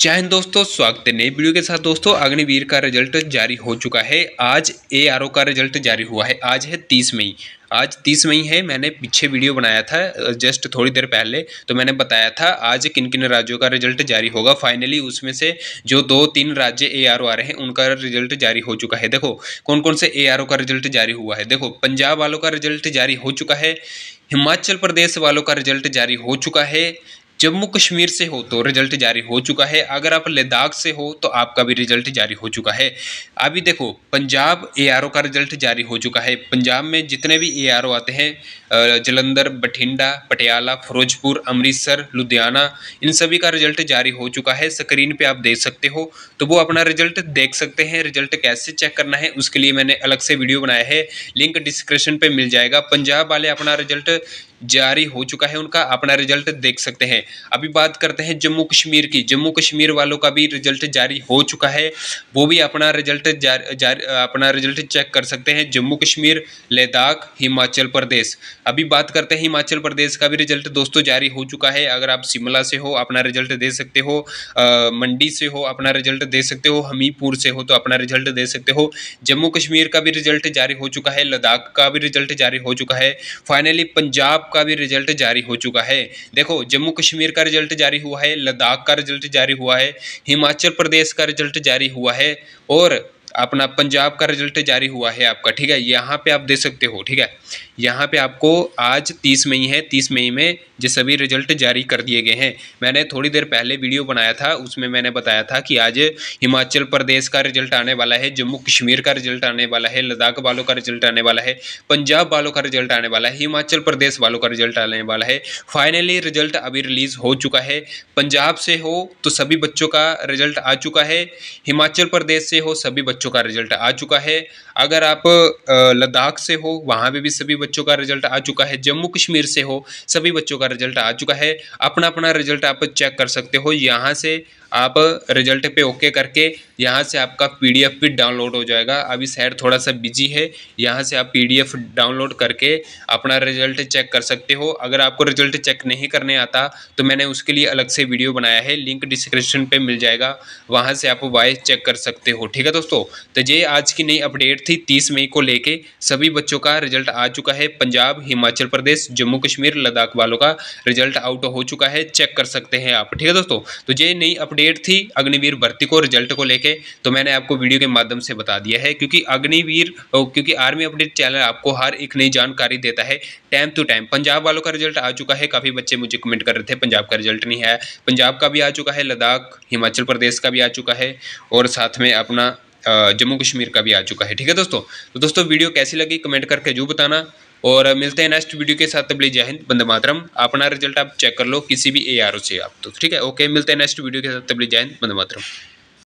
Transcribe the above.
जय हिंद दोस्तों, स्वागत है नई वीडियो के साथ। दोस्तों, अग्निवीर का रिज़ल्ट जारी हो चुका है। आज ए आर ओ का रिज़ल्ट जारी हुआ है। आज है तीस मई। आज तीस मई है, मैंने पीछे वीडियो बनाया था, जस्ट थोड़ी देर पहले तो मैंने बताया था आज किन किन राज्यों का रिज़ल्ट जारी होगा। फाइनली उसमें से जो दो तीन राज्य ए आर ओ आ रहे हैं, उनका रिज़ल्ट जारी हो चुका है। देखो कौन कौन से ए आर ओ का रिज़ल्ट जारी हुआ है? देखो, पंजाब वालों का रिज़ल्ट जारी हो चुका है, हिमाचल प्रदेश वालों का रिज़ल्ट जारी हो चुका है जम्मू कश्मीर से हो तो रिज़ल्ट जारी हो चुका है। अगर आप लद्दाख से हो तो आपका भी रिज़ल्ट जारी हो चुका है। अभी देखो, पंजाब एआरओ का रिज़ल्ट जारी हो चुका है। पंजाब में जितने भी एआरओ आते हैं जलंधर, बठिंडा, पटियाला, फिरोजपुर, अमृतसर, लुधियाना, इन सभी का रिज़ल्ट जारी हो चुका है। स्क्रीन पे आप देख सकते हो। तो वो अपना रिज़ल्ट देख सकते हैं। रिज़ल्ट कैसे चेक करना है, उसके लिए मैंने अलग से वीडियो बनाया है। लिंक डिस्क्रिप्शन पे मिल जाएगा। पंजाब वाले अपना रिज़ल्ट जारी हो चुका है उनका अपना रिज़ल्ट देख सकते हैं। अभी बात करते हैं जम्मू कश्मीर की। जम्मू कश्मीर वालों का भी रिज़ल्ट जारी हो चुका है। वो भी अपना रिज़ल्ट जार, अपना रिज़ल्ट चेक कर सकते हैं। जम्मू कश्मीर लद्दाख हिमाचल प्रदेश। अभी बात करते हैं हिमाचल प्रदेश का भी रिज़ल्ट दोस्तों जारी हो चुका है। अगर आप शिमला से हो अपना रिज़ल्ट दे सकते हो। मंडी से हो अपना रिज़ल्ट दे सकते हो। हमीरपुर से हो तो अपना रिज़ल्ट दे सकते हो। जम्मू कश्मीर का भी रिज़ल्ट जारी हो चुका है। लद्दाख का भी रिज़ल्ट जारी हो चुका है। फाइनली पंजाब का भी रिज़ल्ट जारी हो चुका है। देखो, जम्मू कश्मीर का रिज़ल्ट जारी हुआ है, लद्दाख का रिज़ल्ट जारी हुआ है, हिमाचल प्रदेश का रिज़ल्ट जारी हुआ है और अपना पंजाब का रिज़ल्ट जारी हुआ है आपका, ठीक है? यहाँ पे आप दे सकते हो, ठीक है? यहाँ पे आपको आज तीस मई है, तीस मई में जो सभी रिज़ल्ट जारी कर दिए गए हैं। मैंने थोड़ी देर पहले वीडियो बनाया था, उसमें मैंने बताया था कि आज हिमाचल प्रदेश का रिज़ल्ट आने वाला है, जम्मू कश्मीर का रिज़ल्ट आने वाला है, लद्दाख वालों का रिज़ल्ट आने वाला है, पंजाब वालों का रिज़ल्ट आने वाला है, हिमाचल प्रदेश वालों का रिज़ल्ट आने वाला है। फाइनली रिज़ल्ट अभी रिलीज़ हो चुका है। पंजाब से हो तो सभी बच्चों का रिज़ल्ट आ चुका है, हिमाचल प्रदेश से हो सभी बच्चों का रिज़ल्ट आ चुका है। अगर आप लद्दाख से हो, वहाँ पर भी सभी बच्चों का रिज़ल्ट आ चुका है। जम्मू कश्मीर से हो, सभी बच्चों का रिज़ल्ट आ चुका है। अपना अपना रिज़ल्ट आप चेक कर सकते हो। यहाँ से आप रिज़ल्ट पे ओके करके यहाँ से आपका पीडीएफ भी डाउनलोड हो जाएगा। अभी साइड थोड़ा सा बिज़ी है, यहाँ से आप पीडीएफ डाउनलोड करके अपना रिज़ल्ट चेक कर सकते हो। अगर आपको रिज़ल्ट चेक नहीं करने आता तो मैंने उसके लिए अलग से वीडियो बनाया है लिंक डिस्क्रिप्शन पर मिल जाएगा। वहाँ से आप वॉइस चेक कर सकते हो, ठीक है दोस्तों? तो ये आज की नई अपडेट थी तीस मई को लेके। सभी बच्चों का रिज़ल्ट आ चुका है पंजाब, हिमाचल प्रदेश, जम्मू कश्मीर, लद्दाख वालों का रिज़ल्ट आउट हो चुका है। चेक कर सकते हैं आप, ठीक है दोस्तों? तो ये नई अपडेट अपडेट थी अग्निवीर भर्ती को रिज़ल्ट को लेके तो मैंने आपको वीडियो के माध्यम से बता दिया है, क्योंकि अग्निवीर क्योंकि आर्मी अपडेट चैनल आपको हर एक नई जानकारी देता है टाइम टू टाइम पंजाब वालों का रिज़ल्ट आ चुका है, काफ़ी बच्चे मुझे कमेंट कर रहे थे, पंजाब का रिज़ल्ट नहीं है पंजाब का भी आ चुका है, लद्दाख, हिमाचल प्रदेश का भी आ चुका है, और साथ में अपना जम्मू कश्मीर का भी आ चुका है। ठीक है दोस्तों? तो दोस्तों वीडियो कैसी लगी? कमेंट करके जो बताना। और मिलते हैं नेक्स्ट वीडियो के साथ तबली जय हिंद बंदे मातरम। अपना रिज़ल्ट आप चेक कर लो, किसी भी एआरओ से आप तो ठीक है? ओके मिलते हैं नेक्स्ट वीडियो के साथ तबली जय हिंद बंदे मातरम।